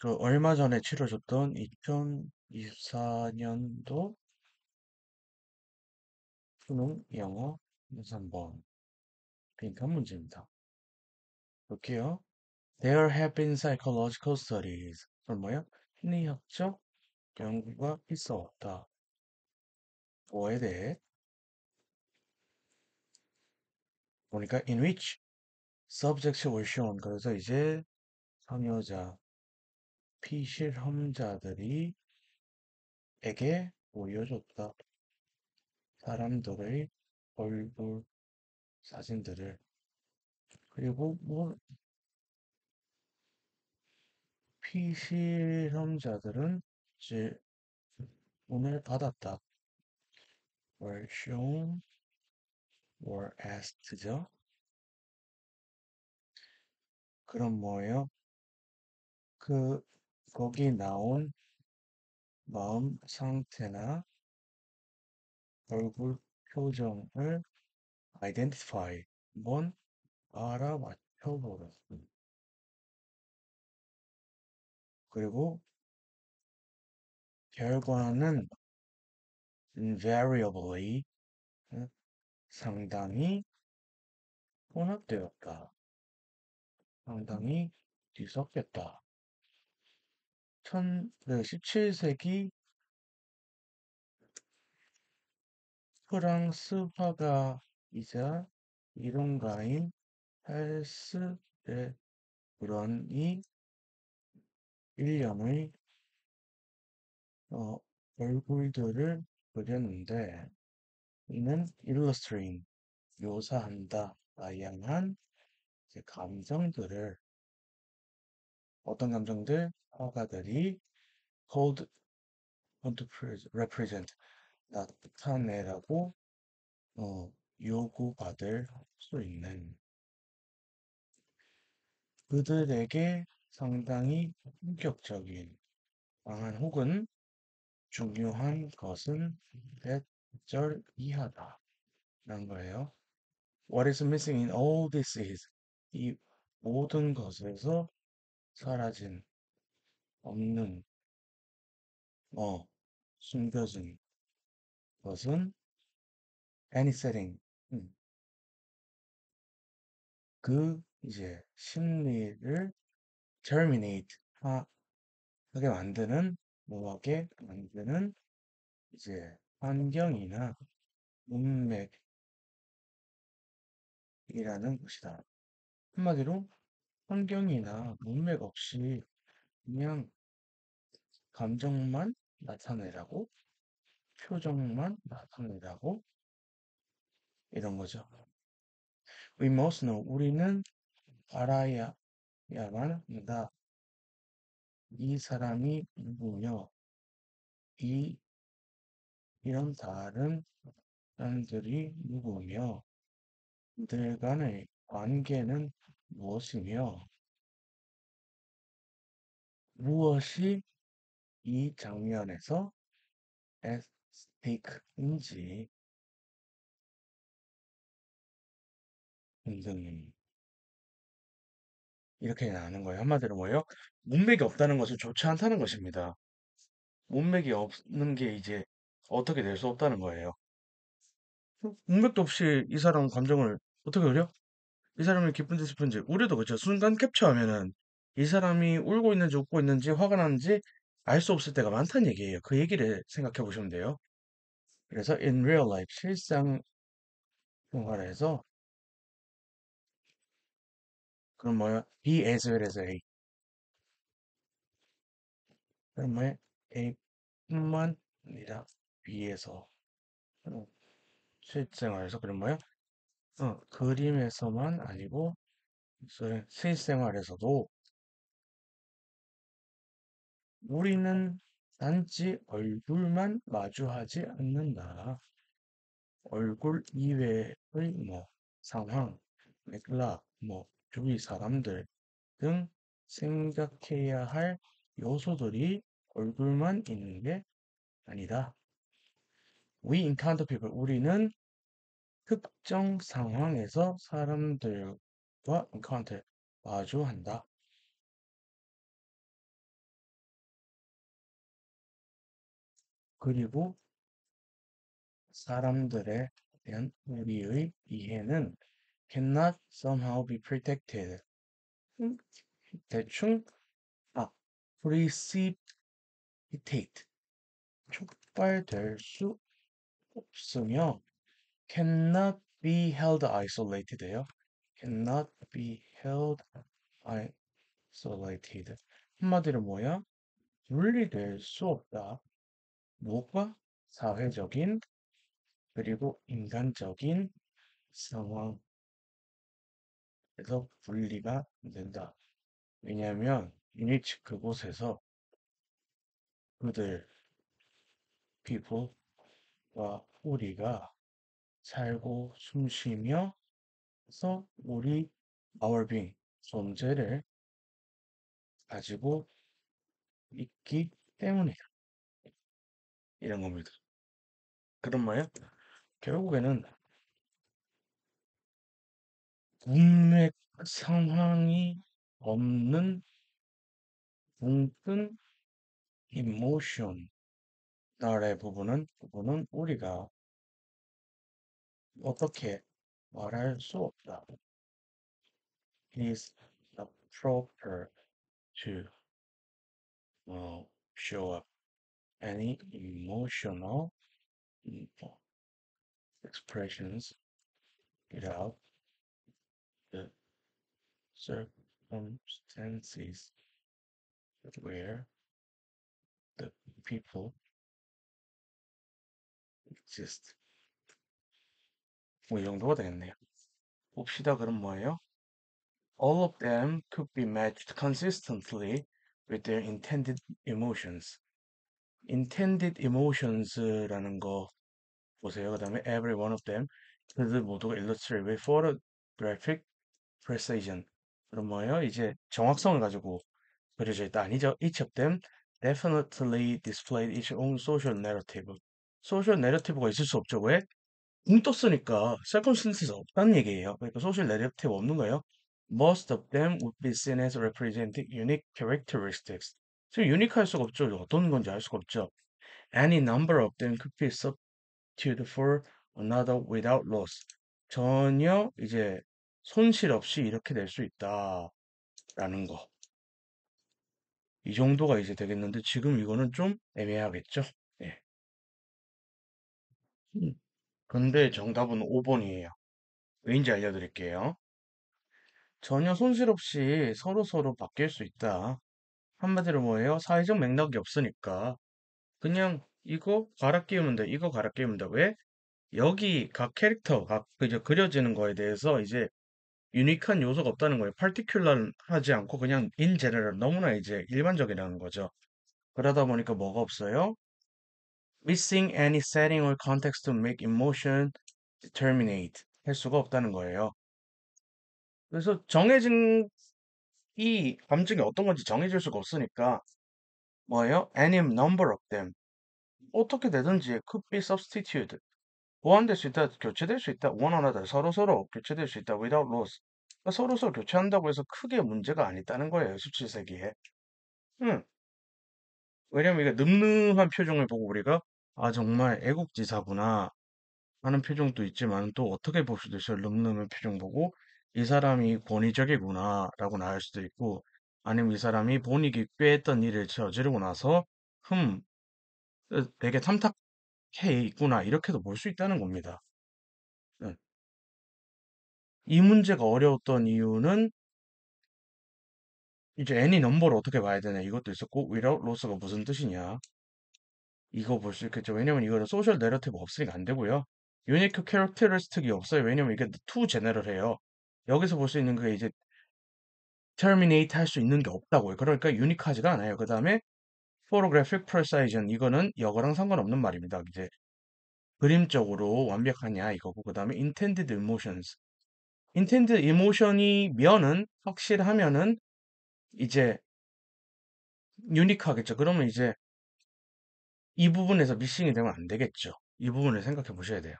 그 얼마 전에 치러졌던 2024년도 수능 영어 3번 빈칸 문제입니다. 볼게요. There have been psychological studies. 그럼 뭐야? 심리학적 연구가 있어왔다. 뭐에 대해? 보니까 in which subjects were shown. 그래서 이제 참여자 피실험자들이 에게 보여줬다. 사람들의 얼굴 사진들을 그리고 뭐 피실험자들은 질문을 받았다. were shown, were asked죠. 그럼 뭐예요? 그 거기 나온 마음 상태나 얼굴 표정을 identify 한번 알아맞혀보라. 그리고 결과는 invariably 상당히 혼합되었다. 상당히 뒤섞였다. 17세기 프랑스 화가이자 이론가인 헬스 의 브런이 일령의 어, 얼굴들을 그렸는데 이는 illustrating 묘사한다 다양한 감정들을 어떤 감정들? 화가들이 hold want to represent. 나타내라고 어, 요구받을 수 있는. 그들에게 상당히 본격적인 방안 혹은 중요한 것은 대절 이하다 라는 거예요. What is missing in all this is 이 모든 것에서 사라진 없는 어 숨겨진 것은 any setting 음. 그 이제 심리를 terminate 하게 만드는 뭐하게 만드는 이제 환경이나 문맥이라는 것이다. 한마디로 환경이나 문맥 없이 그냥 감정만 나타내라고 표정만 나타내라고 이런 거죠. We must know. 우리는 알아야만 한다. 이 사람이 누구며 이 이런 다른 사람들이 누구며 들 간의 관계는 무엇이며 무엇이 이 장면에서 에스테이크인지 등등 이렇게 나오는 거예요. 한마디로 뭐예요? 문맥이 없다는 것은 좋지 않다는 것입니다. 문맥이 없는 게 이제 어떻게 될 수 없다는 거예요. 문맥도 없이 이 사람 감정을 어떻게 그려? 이 사람이 기쁜 지 슬픈지 우리도 그렇죠. 순간 캡처하면은 이 사람이 울고 있는지 웃고 있는지 화가 나는지 알 수 없을 때가 많다는 얘기예요. 그 얘기를 생각해 보시면 돼요. 그래서 in real life 실상 생활에서 그럼 뭐야? be as well as A. 그럼 뭐야? A뿐만 아니라 B에서 어, 실생활에서 그럼 뭐야? 어, 그림에서만 아니고 실생활에서도 우리는 단지 얼굴만 마주하지 않는다. 얼굴 이외의 뭐 상황, 맥락, 뭐 주위 사람들 등 생각해야 할 요소들이 얼굴만 있는 게 아니다. We encounter people. 우리는 특정 상황에서 사람들과 인카운터 마주한다. 그리고 사람들에 대한 우리의 이해는 cannot somehow be protected. 음, 대충 아, precipitate 촉발될 수 없으며 cannot be held isolated예요. cannot be held isolated. 한마디로 뭐야? 분리될 수 없다. 무엇과? 사회적인 그리고 인간적인 상황에서 분리가 안 된다. 왜냐하면 유니치 그곳에서 그들 people과 우리가 살고 숨쉬며 서 우리 our being 존재를 가지고 있기 때문이다. 이런 겁니다. 그런 말이야? 결국에는 문맥 상황이 없는 뭉뜬 emotion 나의 부분은 부분은 우리가 AutoCAD modern software is not proper to show up. Any emotional expressions without the circumstances where the people exist. 뭐 이 정도가 되겠네요. 봅시다. 그럼 뭐예요? All of them could be matched consistently with their intended emotions. intended emotions라는 거 보세요. 그 다음에 every one of them 그들 모두가 illustrate with photographic precision. 그럼 뭐예요? 이제 정확성을 가지고 그려져 있다. 아니죠. Each of them definitely displayed its own social narrative. social narrative가 있을 수 없죠. 왜? 붕 떴으니까 circumstances 없다는 얘기예요. 그러니까 social narrative 없는 거예요. Most of them would be seen as representing unique characteristics. 지금 유니크할 수가 없죠. 어떤 건지 알 수가 없죠. Any number of them could be substituted for another without loss. 전혀 이제 손실 없이 이렇게 될 수 있다라는 거. 이 정도가 이제 되겠는데 지금 이거는 좀 애매하겠죠? 예. 음. 근데 정답은 5번이에요. 왜인지 알려드릴게요. 전혀 손실 없이 서로서로 바뀔 수 있다. 한마디로 뭐예요? 사회적 맥락이 없으니까 그냥 이거 갈아 끼우면 돼. 이거 갈아 끼우면 돼. 왜? 여기 각 캐릭터, 각 그저 그려지는 거에 대해서 이제 유니크한 요소가 없다는 거예요. 파티큘러 하지 않고 그냥 인 제너럴 너무나 이제 일반적이라는 거죠. 그러다 보니까 뭐가 없어요? Missing any setting or context to make emotion determinate 할 수가 없다는 거예요. 그래서 정해진 이 감정이 어떤 건지 정해질 수가 없으니까 뭐예요? Any number of them 어떻게 되든지 could be substituted 보완될 수 있다, 교체될 수 있다, one another 서로 서로 교체될 수 있다, without loss 그러니까 서로 서로 교체한다고 해서 크게 문제가 아니다는 거예요. 17세기에. 응. 왜냐면 이게 늠름한 표정을 보고 우리가 아 정말 애국지사구나 하는 표정도 있지만 또 어떻게 볼 수도 있어요. 늠름한 표정 보고 이 사람이 권위적이구나 라고 나올 수도 있고 아니면 이 사람이 본인이 꾀했던 일을 저지르고 나서 흠 되게 탐탁해 있구나 이렇게도 볼 수 있다는 겁니다. 네. 이 문제가 어려웠던 이유는 이제 any 넘버를 어떻게 봐야 되냐 이것도 있었고 without loss가 무슨 뜻이냐 이거 볼 수 있겠죠. 왜냐면 이거는 social narrative 없으니까 안 되고요. unique characteristic이 없어요. 왜냐면 이게 too general 해요. 여기서 볼 수 있는 게 이제 terminate 할 수 있는 게 없다고요. 그러니까 유니크하지가 않아요. 그 다음에 photographic precision 이거는 여거랑 상관없는 말입니다. 이제 그림적으로 완벽하냐 이거고 그 다음에 intended emotions intended emotion이 면은 확실하면은 이제 유니크하겠죠. 그러면 이제 이 부분에서 미싱이 되면 안 되겠죠. 이 부분을 생각해 보셔야 돼요.